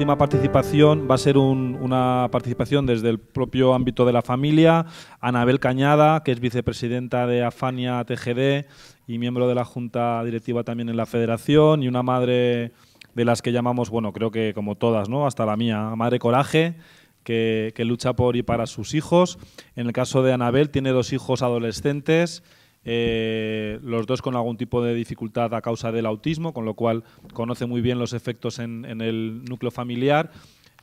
última participación va a ser una participación desde el propio ámbito de la familia. Anabel Cañada, que es vicepresidenta de Afania TGD y miembro de la Junta Directiva también en la Federación, y una madre de las que llamamos, bueno, creo que como todas, ¿no? Hasta la mía, Madre Coraje, que, que lucha por y para sus hijos. En el caso de Anabel, tiene dos hijos adolescentes eh, los dos con algún tipo de dificultad a causa del autismo, con lo cual conoce muy bien los efectos en, el núcleo familiar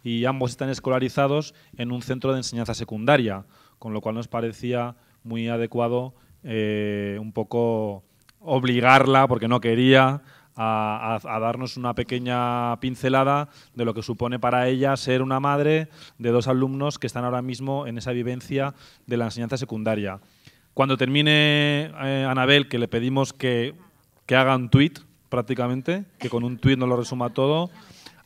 y ambos están escolarizados en un centro de enseñanza secundaria, con lo cual nos parecía muy adecuado eh, un poco obligarla, porque no quería, a, darnos una pequeña pincelada de lo que supone para ella ser una madre de dos alumnos que están ahora mismo en esa vivencia de la enseñanza secundaria. Cuando termine eh, Anabel, que le pedimos que, haga un tweet prácticamente, que con un tweet nos lo resuma todo.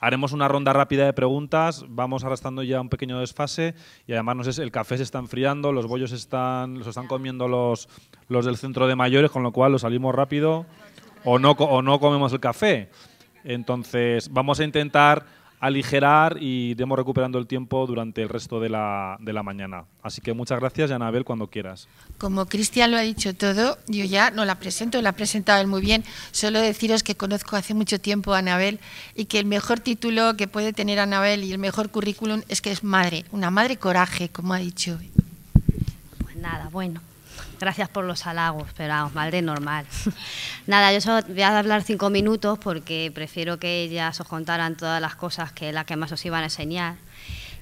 Haremos una ronda rápida de preguntas, vamos arrastrando ya un pequeño desfase y además el café se está enfriando, los bollos están, los están comiendo los, los del centro de mayores, con lo cual lo salimos rápido o no, o no comemos el café. Entonces vamos a intentar aligerar y iremos recuperando el tiempo durante el resto de la, de la mañana. Así que muchas gracias y Anabel cuando quieras. Como Cristian lo ha dicho todo, yo ya no la presento, la ha presentado él muy bien. Solo deciros que conozco hace mucho tiempo a Anabel y que el mejor título que puede tener Anabel y el mejor currículum es que es madre, una madre coraje, como ha dicho. Pues nada, bueno. Gracias por los halagos, pero vamos, mal de normal. Nada, yo solo voy a hablar cinco minutos porque prefiero que ellas os contaran todas las cosas que las que más os iban a enseñar.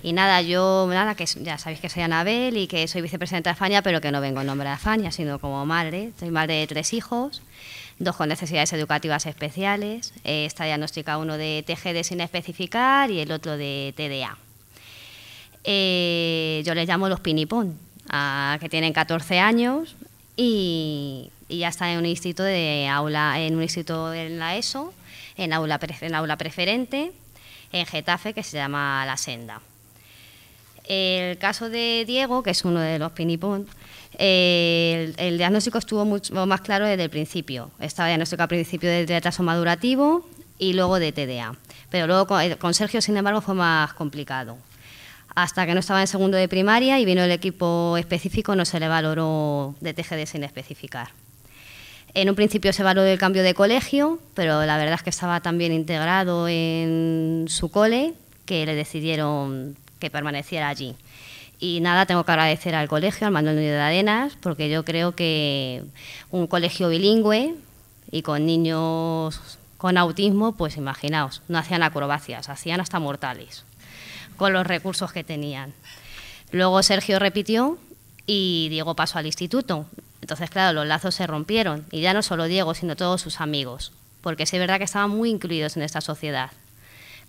Y nada, yo, nada, que ya sabéis que soy Anabel y que soy vicepresidenta de España, pero que no vengo en nombre de España, sino como madre. Soy madre de tres hijos, dos con necesidades educativas especiales. Eh, está diagnosticado uno de TGD sin especificar y el otro de TDA. Eh, yo les llamo los pinipón que tienen 14 años y, ya están en un instituto de aula, en un instituto en la ESO, en aula, en aula preferente, en Getafe, que se llama La Senda. El caso de Diego, que es uno de los pinipón, el, diagnóstico estuvo mucho más claro desde el principio. Estaba diagnóstico al principio de retraso madurativo y luego de TDA. Pero luego con Sergio, sin embargo, fue más complicado hasta que no estaba en segundo de primaria y vino el equipo específico, no se le valoró de TGD sin especificar. En un principio se valoró el cambio de colegio, pero la verdad es que estaba tan bien integrado en su cole que le decidieron que permaneciera allí. Y nada, tengo que agradecer al colegio, al Manuel de Adenas, porque yo creo que un colegio bilingüe y con niños con autismo, pues imaginaos, no hacían acrobacias, hacían hasta mortales con los recursos que tenían. Luego Sergio repitió y Diego pasó al instituto. Entonces, claro, los lazos se rompieron. Y ya no solo Diego, sino todos sus amigos. Porque es verdad que estaban muy incluidos en esta sociedad.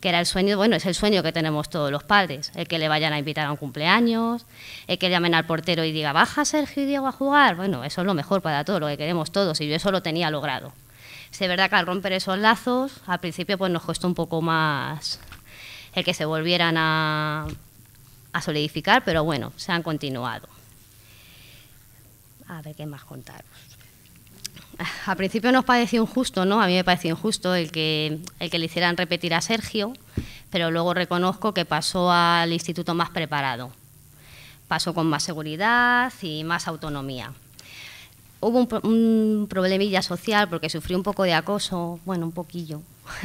Que era el sueño, bueno, es el sueño que tenemos todos los padres. El que le vayan a invitar a un cumpleaños, el que llamen al portero y diga, baja Sergio y Diego a jugar. Bueno, eso es lo mejor para todos, lo que queremos todos. Y yo eso lo tenía logrado. Es verdad que al romper esos lazos, al principio pues nos costó un poco más el que se volvieran a, solidificar, pero bueno, se han continuado. A ver qué más contaros. Al principio nos pareció injusto, ¿no? A mí me pareció injusto el que, el que le hicieran repetir a Sergio, pero luego reconozco que pasó al instituto más preparado. Pasó con más seguridad y más autonomía. Hubo un, problemilla social porque sufrió un poco de acoso, bueno, un poquillo,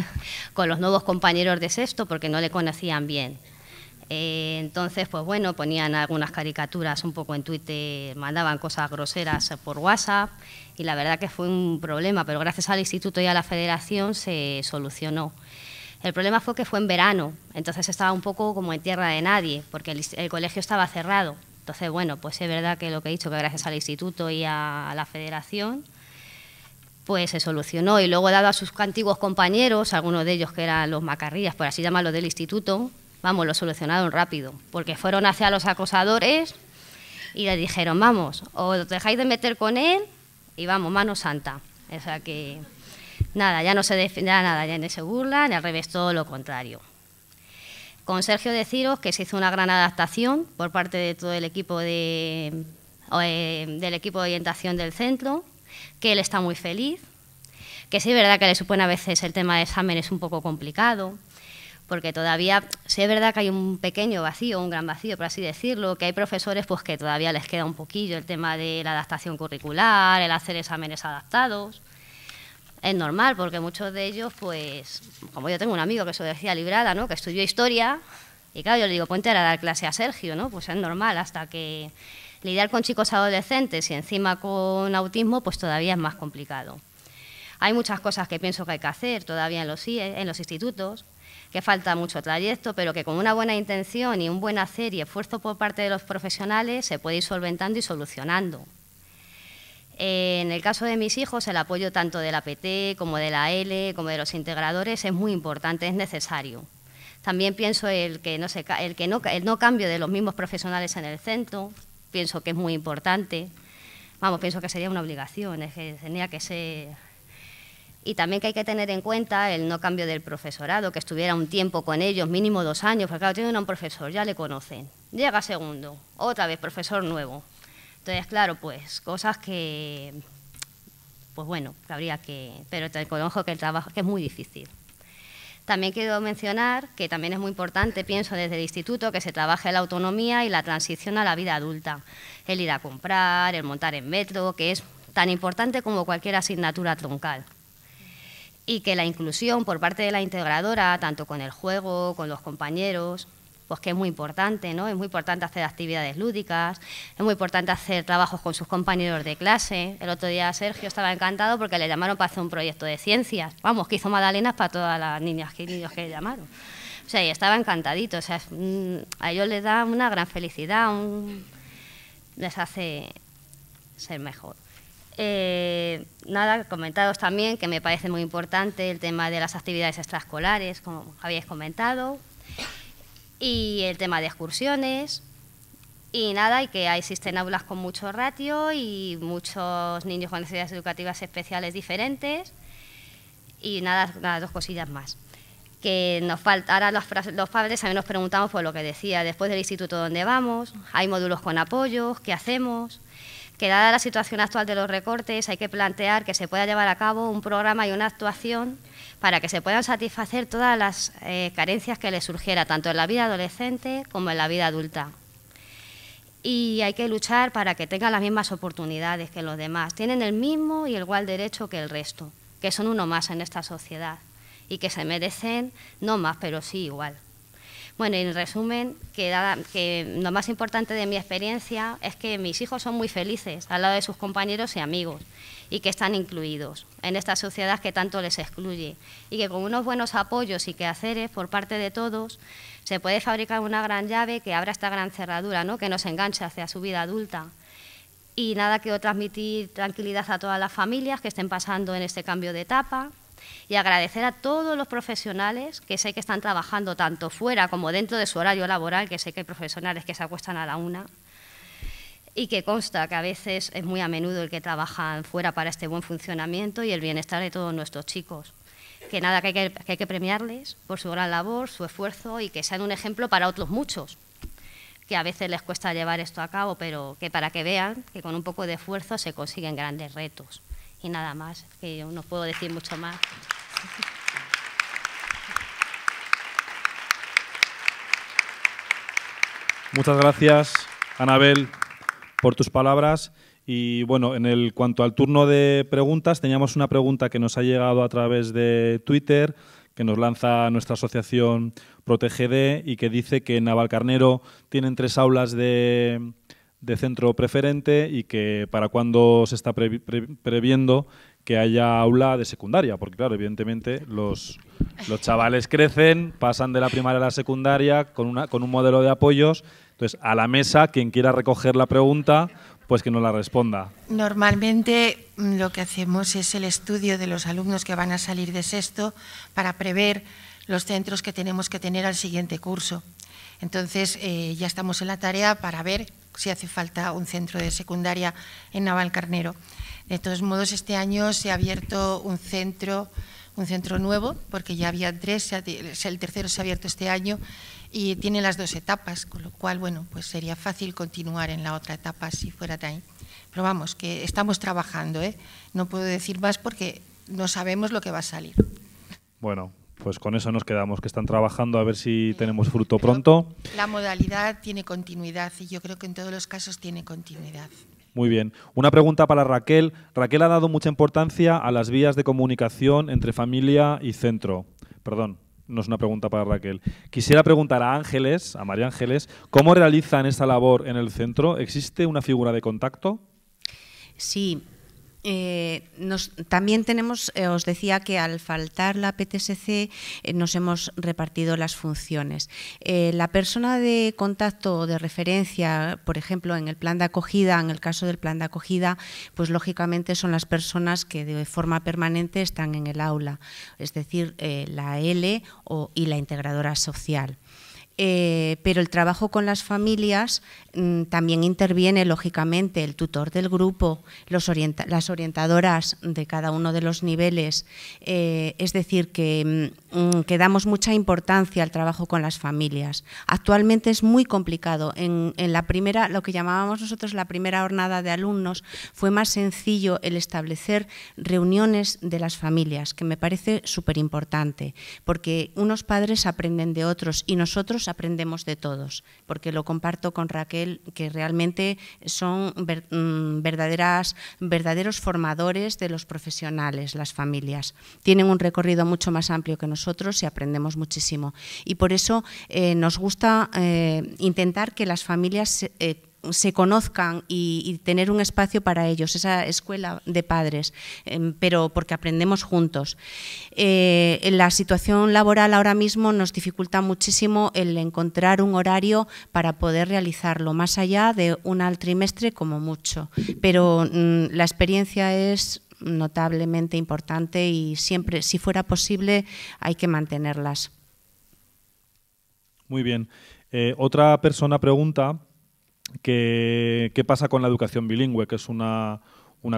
con los nuevos compañeros de sexto porque no le conocían bien. Eh, entonces, pues bueno, ponían algunas caricaturas un poco en Twitter, mandaban cosas groseras por WhatsApp y la verdad que fue un problema, pero gracias al instituto y a la federación se solucionó. El problema fue que fue en verano, entonces estaba un poco como en tierra de nadie, porque el, colegio estaba cerrado. Entonces, bueno, pues es verdad que lo que he dicho, que gracias al instituto y a la federación, pues se solucionó. Y luego, dado a sus antiguos compañeros, algunos de ellos que eran los macarrillas, por así llamarlo, del instituto, vamos, lo solucionaron rápido, porque fueron hacia los acosadores y le dijeron, vamos, o dejáis de meter con él y vamos, mano santa. O sea que, nada, ya no se defiende nada, ya ni se burla, ni al revés, todo lo contrario. Con Sergio deciros que se hizo una gran adaptación por parte de todo el equipo de, eh, del equipo de orientación del centro, que él está muy feliz, que sí es verdad que le supone a veces el tema de exámenes un poco complicado, porque todavía, sí es verdad que hay un pequeño vacío, un gran vacío, por así decirlo, que hay profesores pues que todavía les queda un poquillo el tema de la adaptación curricular, el hacer exámenes adaptados. Es normal, porque muchos de ellos, pues, como yo tengo un amigo que se decía librada, ¿no? que estudió historia, y claro, yo le digo, ponte a dar clase a Sergio, ¿no? Pues es normal, hasta que lidiar con chicos adolescentes y encima con autismo, pues todavía es más complicado. Hay muchas cosas que pienso que hay que hacer todavía en los, en los institutos, que falta mucho trayecto, pero que con una buena intención y un buen hacer y esfuerzo por parte de los profesionales se puede ir solventando y solucionando. En el caso de mis hijos, el apoyo tanto de la PT como de la L, como de los integradores es muy importante, es necesario. También pienso el que no, el que no, el no cambio de los mismos profesionales en el centro, pienso que es muy importante. Vamos, pienso que sería una obligación, es que tenía que ser y también que hay que tener en cuenta el no cambio del profesorado, que estuviera un tiempo con ellos, mínimo dos años, porque claro, tienen un profesor, ya le conocen. Llega segundo, otra vez profesor nuevo. Entonces, claro, pues cosas que, pues bueno, que habría que, pero te conozco que el trabajo que es muy difícil. También quiero mencionar que también es muy importante, pienso desde el instituto, que se trabaje la autonomía y la transición a la vida adulta. El ir a comprar, el montar en metro, que es tan importante como cualquier asignatura troncal y que la inclusión por parte de la integradora, tanto con el juego, con los compañeros, pues que es muy importante, ¿no? Es muy importante hacer actividades lúdicas, es muy importante hacer trabajos con sus compañeros de clase. El otro día Sergio estaba encantado porque le llamaron para hacer un proyecto de ciencias. Vamos, que hizo magdalenas para todas las niñas y niños que le llamaron. O sea, y estaba encantadito. O sea, a ellos les da una gran felicidad, les hace ser mejor. Eh, nada, comentados también que me parece muy importante el tema de las actividades extraescolares, como habéis comentado, y el tema de excursiones. Y nada, y que existen aulas con mucho ratio y muchos niños con necesidades educativas especiales diferentes. Y nada, nada dos cosillas más. Que nos falta, ahora los, los padres también nos preguntamos por lo que decía, después del instituto donde vamos, hay módulos con apoyo, ¿qué hacemos? que dada la situación actual de los recortes hay que plantear que se pueda llevar a cabo un programa y una actuación para que se puedan satisfacer todas las eh, carencias que les surgiera, tanto en la vida adolescente como en la vida adulta. Y hay que luchar para que tengan las mismas oportunidades que los demás. Tienen el mismo y igual derecho que el resto, que son uno más en esta sociedad y que se merecen no más, pero sí igual. Bueno, en resumen, que, lo más importante de mi experiencia es que mis hijos son muy felices al lado de sus compañeros y amigos y que están incluidos en esta sociedad que tanto les excluye y que con unos buenos apoyos y quehaceres por parte de todos se puede fabricar una gran llave que abra esta gran cerradura, ¿no? que nos enganche hacia su vida adulta. Y nada, quiero transmitir tranquilidad a todas las familias que estén pasando en este cambio de etapa, y agradecer a todos los profesionales que sé que están trabajando tanto fuera como dentro de su horario laboral, que sé que hay profesionales que se acuestan a la una y que consta que a veces es muy a menudo el que trabajan fuera para este buen funcionamiento y el bienestar de todos nuestros chicos. Que nada, que hay que, que hay que premiarles por su gran labor, su esfuerzo y que sean un ejemplo para otros muchos, que a veces les cuesta llevar esto a cabo, pero que para que vean que con un poco de esfuerzo se consiguen grandes retos y nada más, que yo no puedo decir mucho más. Muchas gracias, Anabel, por tus palabras. Y bueno, en el cuanto al turno de preguntas, teníamos una pregunta que nos ha llegado a través de Twitter, que nos lanza nuestra asociación ProtegeD y que dice que en Navalcarnero tienen tres aulas de, de centro preferente y que para cuándo se está previendo que haya aula de secundaria, porque claro, evidentemente los, los chavales crecen, pasan de la primaria a la secundaria con, una, con un modelo de apoyos. Entonces, a la mesa, quien quiera recoger la pregunta, pues que nos la responda. Normalmente mm, lo que hacemos es el estudio de los alumnos que van a salir de sexto para prever los centros que tenemos que tener al siguiente curso. Entonces, eh, ya estamos en la tarea para ver si hace falta un centro de secundaria en Navalcarnero. De todos modos, este año se ha abierto un centro, un centro nuevo, porque ya había tres, el tercero se ha abierto este año y tiene las dos etapas, con lo cual, bueno, pues sería fácil continuar en la otra etapa si fuera de ahí. Pero vamos, que estamos trabajando, ¿eh? No puedo decir más porque no sabemos lo que va a salir. Bueno, pues con eso nos quedamos, que están trabajando a ver si tenemos fruto pronto. La modalidad tiene continuidad y yo creo que en todos los casos tiene continuidad. Muy bien. Una pregunta para Raquel. Raquel ha dado mucha importancia a las vías de comunicación entre familia y centro. Perdón, no es una pregunta para Raquel. Quisiera preguntar a Ángeles, a María Ángeles, ¿cómo realizan esta labor en el centro? ¿Existe una figura de contacto? Sí, eh, también tenemos, eh, os decía que al faltar la PTSC eh, nos hemos repartido las funciones. la persona de contacto o de referencia, por ejemplo, en el plan de acogida, en el caso del plan de acogida, pues lógicamente son las personas que de forma permanente están en el aula, es decir, la L y la integradora social. Eh, pero el trabajo con las familias mm, también interviene, lógicamente, el tutor del grupo, las orientadoras de cada uno de los niveles. Eh, es decir, que, mm, mm, que, damos mucha importancia al trabajo con las familias. Actualmente es muy complicado. En, en, la primera, lo que llamábamos nosotros la primera jornada de alumnos, fue más sencillo el establecer reuniones de las familias, que me parece súper importante, porque unos padres aprenden de otros y nosotros aprendemos de todos, porque lo comparto con Raquel, que realmente son mm, verdaderas, verdaderos formadores de los profesionales, las familias. Tienen un recorrido mucho más amplio que nosotros y aprendemos muchísimo. Y por eso eh, nos gusta eh, intentar que las familias... Eh, se conozcan y, tener un espacio para ellos, esa escuela de padres, em, pero porque aprendemos juntos. Eh, la situación laboral ahora mismo nos dificulta muchísimo el encontrar un horario para poder realizarlo, más allá de un al trimestre como mucho, pero mm, la experiencia es notablemente importante y siempre, si fuera posible, hay que mantenerlas. Muy bien. Eh, otra persona pregunta ¿Qué, pasa con la educación bilingüe? Que es una,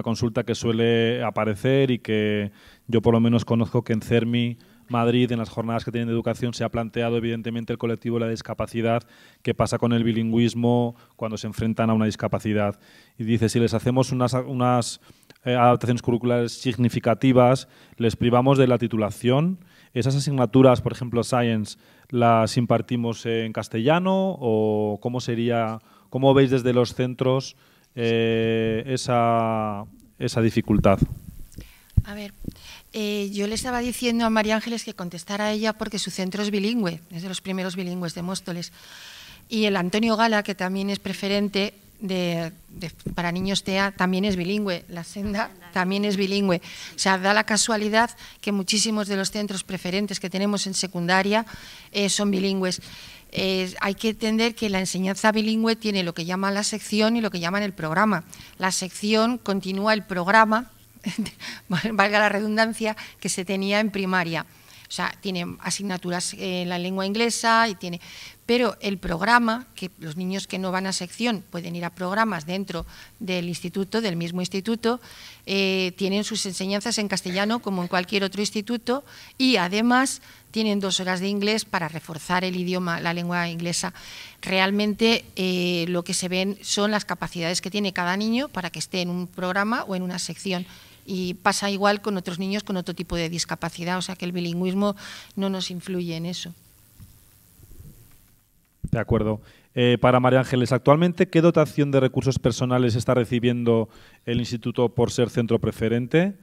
consulta que suele aparecer y que yo por lo menos conozco que en CERMI Madrid, en las jornadas que tienen de educación, se ha planteado evidentemente el colectivo de la discapacidad, qué pasa con el bilingüismo cuando se enfrentan a una discapacidad. Y dice, si les hacemos unas, unas eh, adaptaciones curriculares significativas, les privamos de la titulación. Esas asignaturas, por ejemplo, Science, las impartimos en castellano o cómo sería ¿Cómo veis desde los centros eh, esa, dificultad? A ver, eh, yo le estaba diciendo a María Ángeles que contestara a ella porque su centro es bilingüe, es de los primeros bilingües de Móstoles. Y el Antonio Gala, que también es preferente para niños TEA, también es bilingüe. La senda también es bilingüe. O sea, da la casualidad que muchísimos de los centros preferentes que tenemos en secundaria eh, son bilingües hay que entender que la enseñanza bilingüe tiene lo que llaman la sección y lo que llaman el programa. La sección continúa el programa, valga la redundancia, que se tenía en primaria. O sea, tiene asignaturas en la lengua inglesa y tiene, pero el programa, que los niños que no van a sección pueden ir a programas dentro del instituto, del mismo instituto, eh, tienen sus enseñanzas en castellano como en cualquier otro instituto y además tienen dos horas de inglés para reforzar el idioma, la lengua inglesa. Realmente eh, lo que se ven son las capacidades que tiene cada niño para que esté en un programa o en una sección. Y pasa igual con otros niños con otro tipo de discapacidad, o sea que el bilingüismo no nos influye en eso. De acuerdo. Eh, para María Ángeles, actualmente, ¿qué dotación de recursos personales está recibiendo el Instituto por ser centro preferente?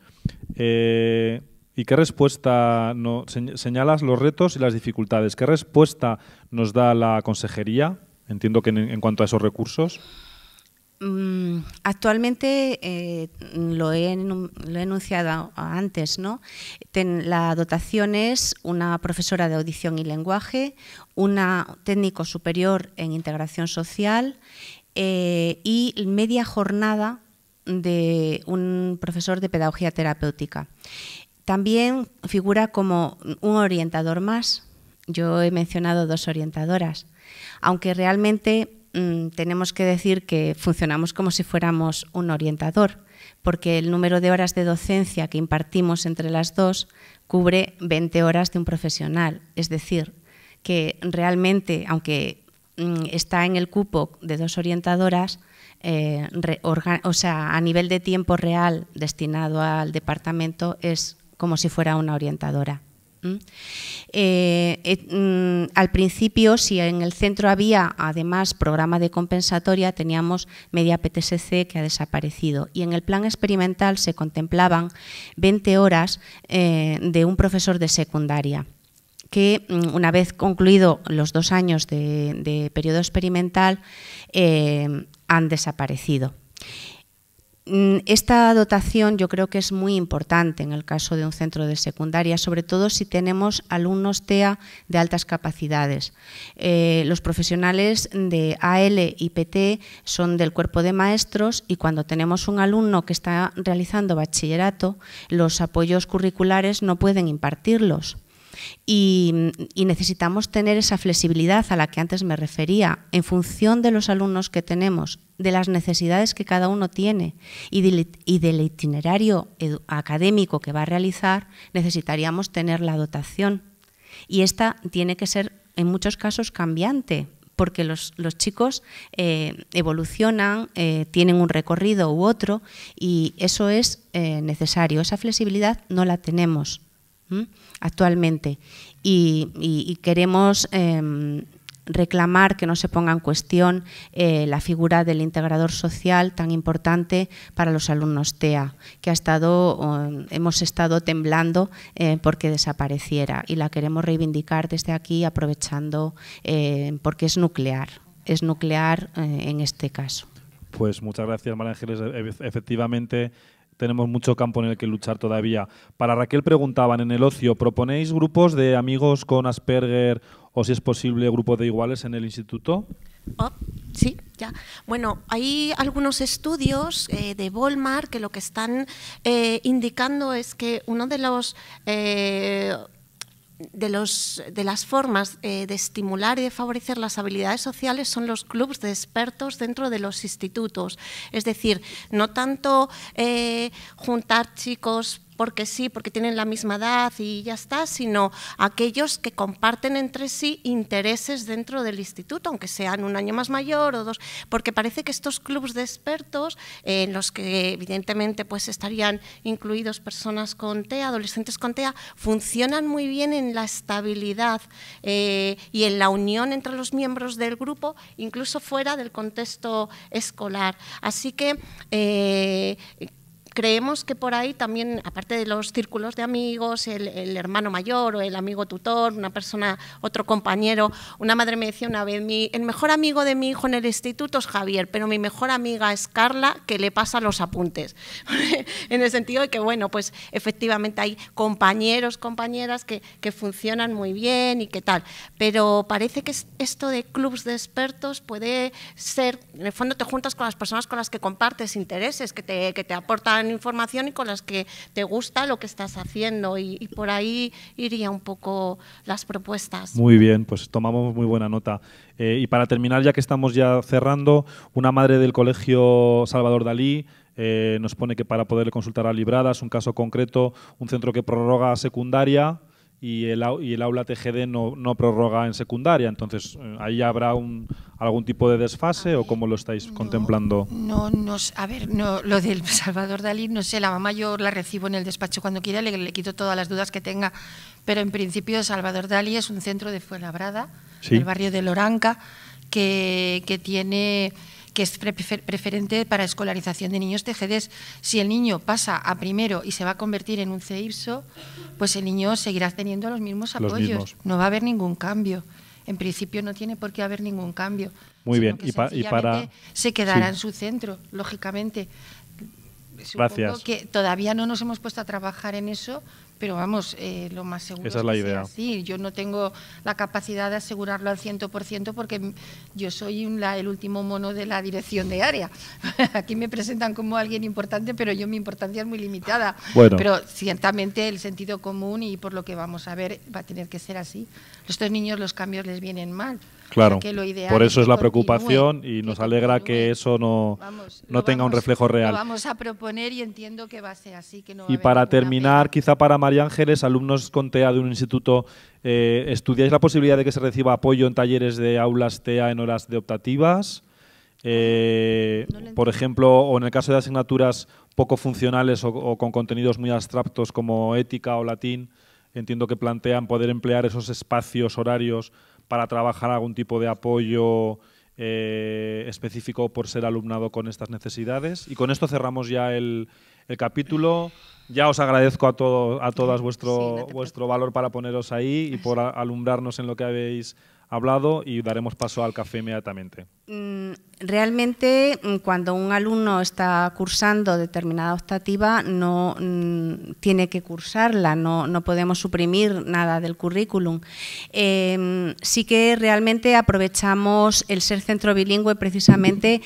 Eh, ¿Y qué respuesta no, señalas los retos y las dificultades? ¿Qué respuesta nos da la consejería? Entiendo que en, cuanto a esos recursos. Mm, actualmente eh, lo, he, enunciado antes, ¿no? la dotación es una profesora de audición y lenguaje, una técnico superior en integración social eh, y media jornada de un profesor de pedagogía terapéutica. También figura como un orientador más. Yo he mencionado dos orientadoras, aunque realmente mm, tenemos que decir que funcionamos como si fuéramos un orientador, porque el número de horas de docencia que impartimos entre las dos cubre 20 horas de un profesional. Es decir, que realmente, aunque mm, está en el cupo de dos orientadoras, eh, o sea, a nivel de tiempo real destinado al departamento es como si fuera una orientadora. Eh, eh, mm, al principio, si en el centro había además programa de compensatoria, teníamos media PTSC que ha desaparecido. Y en el plan experimental se contemplaban 20 horas eh, de un profesor de secundaria que mm, una vez concluido los dos años de, periodo experimental han desaparecido. Mm, esta dotación yo creo que es muy importante en el caso de un centro de secundaria, sobre todo si tenemos alumnos TEA de altas capacidades. Eh, los profesionales de AL y PT son del cuerpo de maestros y cuando tenemos un alumno que está realizando bachillerato, los apoyos curriculares no pueden impartirlos. Y, necesitamos tener esa flexibilidad a la que antes me refería, en función de los alumnos que tenemos, de las necesidades que cada uno tiene y del, itinerario académico que va a realizar, necesitaríamos tener la dotación. Y esta tiene que ser, en muchos casos, cambiante, porque los, chicos eh, evolucionan, eh, tienen un recorrido u otro y eso es eh, necesario. Esa flexibilidad no la tenemos actualmente y, queremos em, reclamar que no se ponga en cuestión eh, la figura del integrador social tan importante para los alumnos TEA, que ha estado, hemos estado temblando eh, porque desapareciera y la queremos reivindicar desde aquí aprovechando eh, porque es nuclear, es nuclear en este caso. Pues muchas gracias, María Ángeles. Efectivamente, tenemos mucho campo en el que luchar todavía. Para Raquel preguntaban en el ocio, ¿proponéis grupos de amigos con Asperger o si es posible grupos de iguales en el instituto? Oh, sí, ya. Bueno, hay algunos estudios eh, de Volmar que lo que están eh, indicando es que uno de los eh, de, los, de las formas eh, de estimular y de favorecer las habilidades sociales son los clubes de expertos dentro de los institutos. Es decir, no tanto eh, juntar chicos porque sí, porque tienen la misma edad y ya está, sino aquellos que comparten entre sí intereses dentro del instituto, aunque sean un año más mayor o dos, porque parece que estos clubes de expertos, en los que evidentemente pues estarían incluidos personas con TEA, adolescentes con TEA, funcionan muy bien en la estabilidad eh, y en la unión entre los miembros del grupo, incluso fuera del contexto escolar. Así que eh, creemos que por ahí también, aparte de los círculos de amigos, el, hermano mayor o el amigo tutor, una persona, otro compañero, una madre me decía una vez, mi, el mejor amigo de mi hijo en el instituto es Javier, pero mi mejor amiga es Carla, que le pasa los apuntes. en el sentido de que, bueno, pues efectivamente hay compañeros, compañeras que, que funcionan muy bien y qué tal, pero parece que esto de clubs de expertos puede ser, en el fondo te juntas con las personas con las que compartes intereses, que te, que te aportan información y con las que te gusta lo que estás haciendo y, por ahí iría un poco las propuestas. Muy bien, pues tomamos muy buena nota. Eh, y para terminar, ya que estamos ya cerrando, una madre del Colegio Salvador Dalí eh, nos pone que para poder consultar a Libradas, un caso concreto, un centro que prorroga secundaria, y el, y el aula TGD no, no, prorroga en secundaria. Entonces, eh, ¿ahí habrá un, algún tipo de desfase o cómo lo estáis contemplando? No, no, a ver, no, lo del Salvador Dalí, no sé, la mamá yo la recibo en el despacho cuando quiera, le, le quito todas las dudas que tenga, pero en principio Salvador Dalí es un centro de Fuenlabrada, el barrio de Loranca, que, que tiene que es preferente para escolarización de niños TGDs. Si el niño pasa a primero y se va a convertir en un CEIPSO, pues el niño seguirá teniendo los mismos apoyos. No va a haber ningún cambio. En principio no tiene por qué haber ningún cambio. Muy bien. Y, para se quedará en su centro, lógicamente. Gracias. que todavía no nos hemos puesto a trabajar en eso, pero vamos, eh, lo más seguro Esa es, la idea. Sí, yo no tengo la capacidad de asegurarlo al 100% porque yo soy el último mono de la dirección de área. Aquí me presentan como alguien importante, pero yo mi importancia es muy limitada. Pero ciertamente el sentido común y por lo que vamos a ver va a tener que ser así. A estos niños los cambios les vienen mal. Claro, por eso es la preocupación y nos alegra que eso no, no tenga un reflejo real. Lo vamos a proponer y entiendo que va a ser así. Que no y para terminar, quizá para María Ángeles, alumnos con TEA de un instituto, eh, ¿estudiáis la posibilidad de que se reciba apoyo en talleres de aulas TEA en horas de optativas? Eh, por ejemplo, o en el caso de asignaturas poco funcionales o, con contenidos muy abstractos como ética o latín, entiendo que plantean poder emplear esos espacios horarios para trabajar algún tipo de apoyo eh, específico por ser alumnado con estas necesidades. Y con esto cerramos ya el, capítulo. Ya os agradezco a, todo, a todas vuestro, vuestro valor para poneros ahí y por alumbrarnos en lo que habéis hablado y daremos paso al café inmediatamente. Mm, realmente, mm, cuando un alumno está cursando determinada optativa, no mm, tiene que cursarla, no, podemos suprimir nada del currículum. Em, sí que realmente aprovechamos el ser centro bilingüe precisamente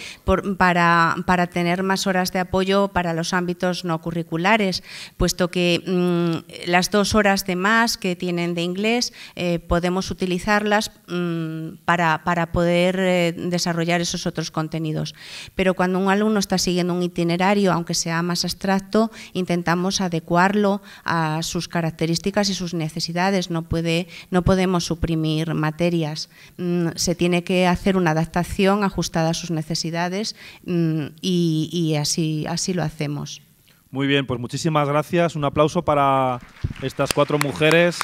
para, tener más horas de apoyo para los ámbitos no curriculares, puesto que las dos horas de más que tienen de inglés eh, podemos utilizarlas para, para poder eh, desarrollar esos otros contenidos. Pero cuando un alumno está siguiendo un itinerario, aunque sea más abstracto, intentamos adecuarlo a sus características y sus necesidades. No, puede, no podemos suprimir materias. Mm, se tiene que hacer una adaptación ajustada a sus necesidades mm, y, así, así lo hacemos. Muy bien, pues muchísimas gracias. Un aplauso para estas cuatro mujeres.